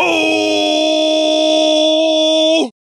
Oh!